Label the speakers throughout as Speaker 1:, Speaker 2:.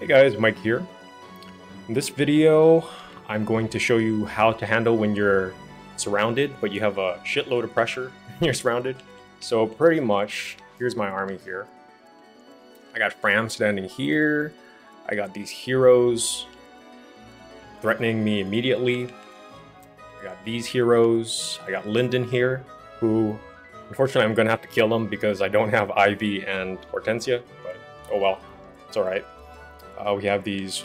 Speaker 1: Hey guys, Mike here. In this video, I'm going to show you how to handle when you're surrounded, but you have a shitload of pressure you're surrounded. So pretty much, here's my army here. I got Framme standing here. I got these heroes threatening me immediately. I got these heroes. I got Linden here, who unfortunately I'm going to have to kill him because I don't have Ivy and Hortensia, but oh well, it's alright. Uh, we have these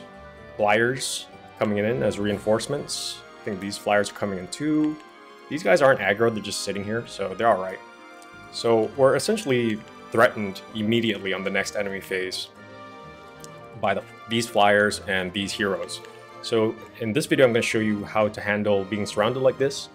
Speaker 1: flyers coming in as reinforcements. I think these flyers are coming in too. These guys aren't aggro, they're just sitting here, so they're alright. So we're essentially threatened immediately on the next enemy phase by the, these flyers and these heroes. So in this video, I'm going to show you how to handle being surrounded like this.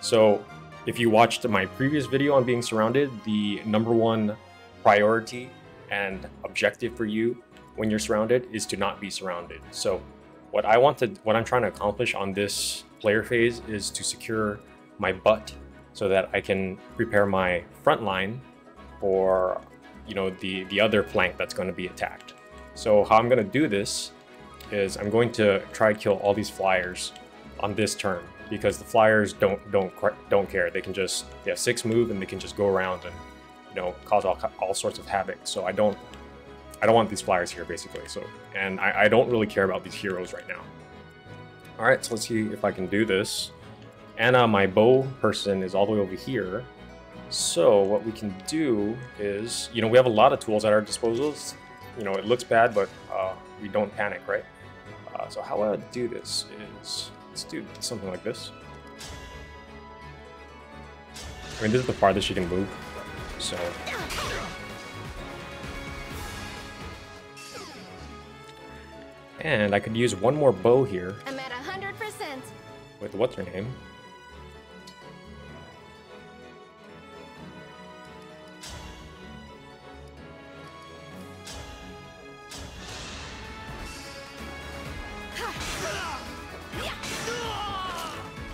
Speaker 1: So if you watched my previous video on being surrounded, the number one priority and objective for you when you're surrounded is to not be surrounded. So what I want to, what I'm trying to accomplish on this player phase is to secure my butt so that I can prepare my front line for, you know, the, the other flank that's going to be attacked. So how I'm going to do this is I'm going to try to kill all these flyers on this turn because the flyers don't don't don't care. They can just they have six move and they can just go around and you know cause all, all sorts of havoc. So I don't I don't want these flyers here basically. So and I, I don't really care about these heroes right now. All right, so let's see if I can do this. Anna, my bow person, is all the way over here. So what we can do is, you know, we have a lot of tools at our disposals. You know, it looks bad, but uh, we don't panic, right? Uh, so how I would do this is, let's do something like this. I mean, this is the farthest you can move, so... And I could use one more bow here.
Speaker 2: I'm at 100%.
Speaker 1: With what's her name?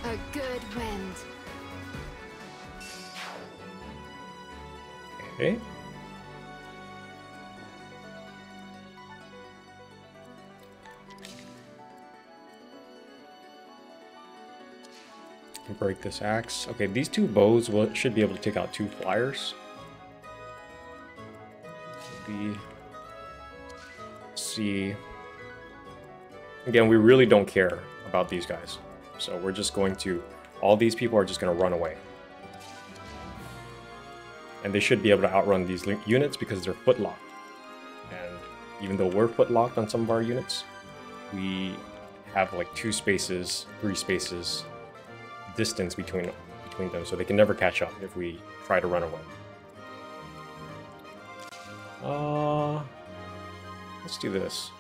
Speaker 2: A good wind.
Speaker 1: Okay. Break this axe. Okay, these two bows will, should be able to take out two flyers. Be see. Again, we really don't care about these guys. So we're just going to, all these people are just going to run away. And they should be able to outrun these units because they're footlocked. And even though we're footlocked on some of our units, we have like two spaces, three spaces distance between between them, so they can never catch up if we try to run away. Uh, let's do this.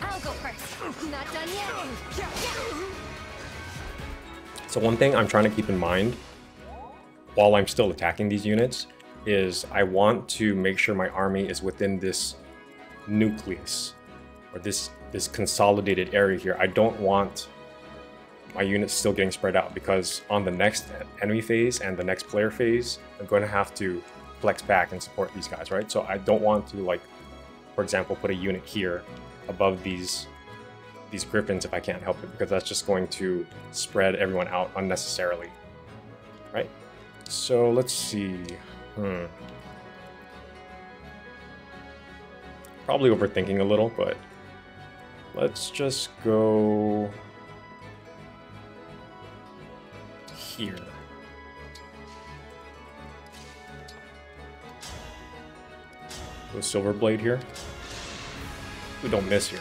Speaker 2: I'll go first. Not done yet.
Speaker 1: So one thing I'm trying to keep in mind while I'm still attacking these units is I want to make sure my army is within this nucleus or this this consolidated area here. I don't want my units still getting spread out because on the next enemy phase and the next player phase, I'm going to have to flex back and support these guys, right? So I don't want to like, for example, put a unit here above these these griffins if I can't help it because that's just going to spread everyone out unnecessarily, right? So let's see. Hmm. Probably overthinking a little, but Let's just go here. Go silver blade here. We don't miss here.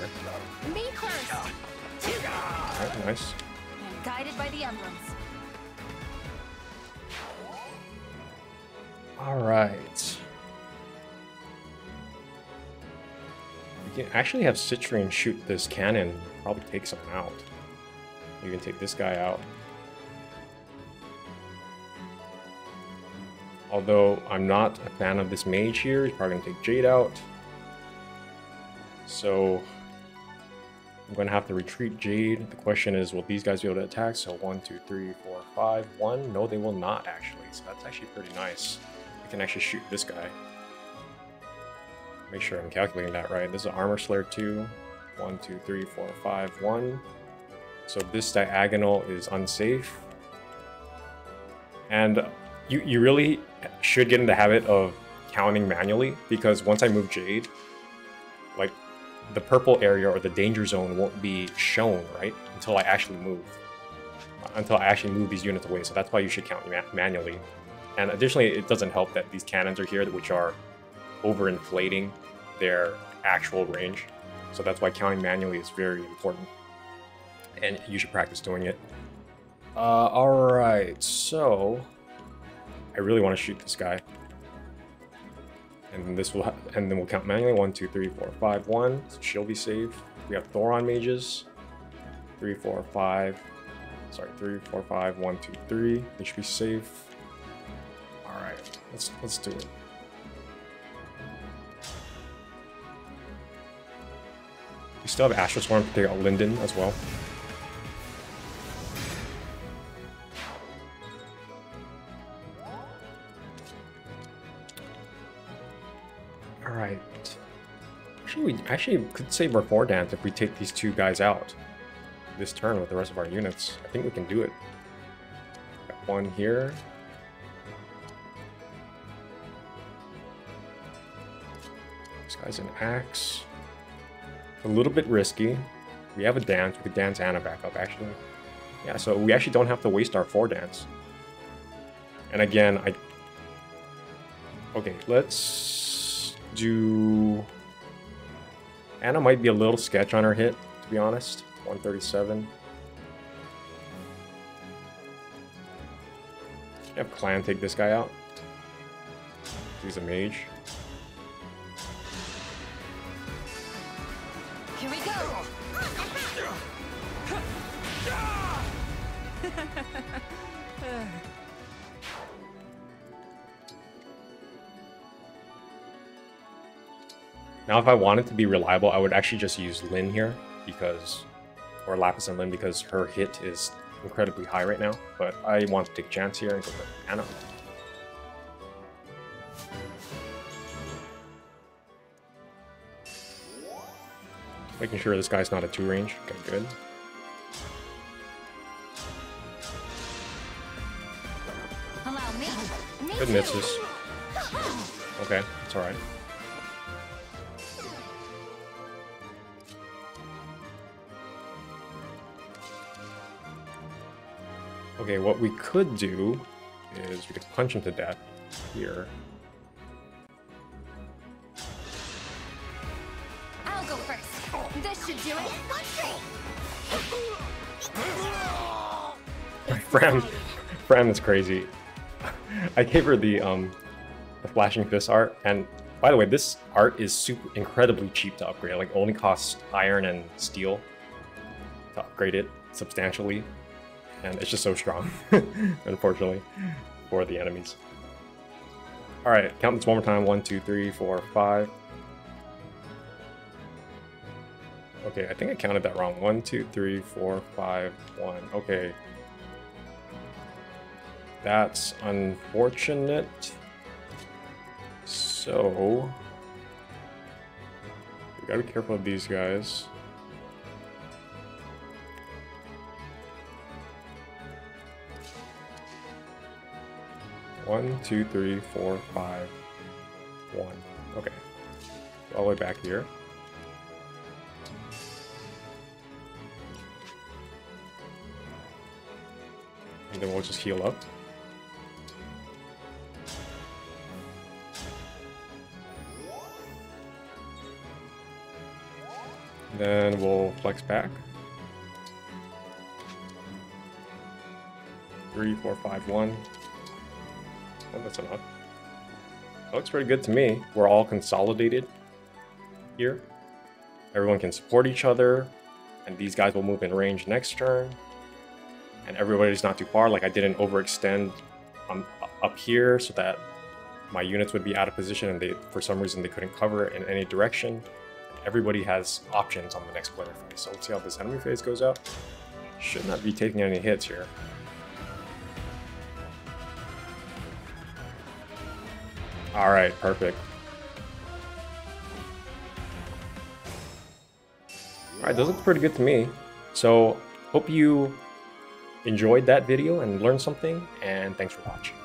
Speaker 2: Me
Speaker 1: Alright, nice.
Speaker 2: Guided by the emblems.
Speaker 1: Alright. We can actually have Citrinne shoot this cannon, probably take someone out. You can take this guy out. Although I'm not a fan of this mage here, he's probably gonna take Jade out. So I'm gonna have to retreat Jade. The question is, will these guys be able to attack? So one, two, three, four, five, one. No, they will not actually. So that's actually pretty nice. We can actually shoot this guy. make sure I'm calculating that right. This is Armor Slayer 2. 1, 2, 3, 4, 5, 1. So this diagonal is unsafe. And you, you really should get in the habit of counting manually because once I move Jade, the purple area or the danger zone won't be shown, right? Until I actually move. Until I actually move these units away. So that's why you should count ma manually. And additionally, it doesn't help that these cannons are here, which are overinflating their actual range. So that's why counting manually is very important. And you should practice doing it. Uh, Alright, so... I really want to shoot this guy. And this will, and then we'll count manually. One, two, three, four, five, one. So she'll be safe. We have Thoron mages. Three, four, five. Sorry, three, four, five, one, two, three. They should be safe. All right, let's let's do it. We still have Astral Storm to take out Linden as well. Actually, could save our four dance if we take these two guys out this turn with the rest of our units. I think we can do it. Got one here. This guy's an axe. A little bit risky. We have a dance. We could dance Anna back up, actually. Yeah, so we actually don't have to waste our four dance. And again, I... Okay, let's do... Anna might be a little sketch on her hit, to be honest. 137. Have Clanne take this guy out. He's a mage.
Speaker 2: Here we go.
Speaker 1: Now, if I wanted to be reliable, I would actually just use Lyn here because, or Lapis and Lyn because her hit is incredibly high right now. But I want to take a chance here and go with Anna. Making sure this guy's not a two range. Okay, good.
Speaker 2: Allow me. me
Speaker 1: Good misses. Okay, it's alright. Okay, what we could do is we could punch him to death here.
Speaker 2: I'll go first. This should do it.
Speaker 1: Framme, Framme is crazy. I gave her the um, the flashing fist art, and by the way, this art is super incredibly cheap to upgrade. Like only costs iron and steel to upgrade it substantially, and it's just so strong, unfortunately, for the enemies. All right, count this one more time. One, two, three, four, five. Okay, I think I counted that wrong. One, two, three, four, five, one. Okay. That's unfortunate. So... We gotta be careful of these guys. One, two, three, four, five, one. Okay. All the way back here. And then we'll just heal up. Then we'll flex back. Three, four, five, one. Oh, that's enough. That looks pretty good to me. We're all consolidated here. Everyone can support each other, and these guys will move in range next turn. And everybody's not too far. Like I didn't overextend up here so that my units would be out of position and they, for some reason, they couldn't cover in any direction. Everybody has options on the next player phase. So let's see how this enemy phase goes out. Should not be taking any hits here. All right, perfect. All right, those look pretty good to me. So hope you enjoyed that video and learned something, and thanks for watching.